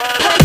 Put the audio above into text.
Hey!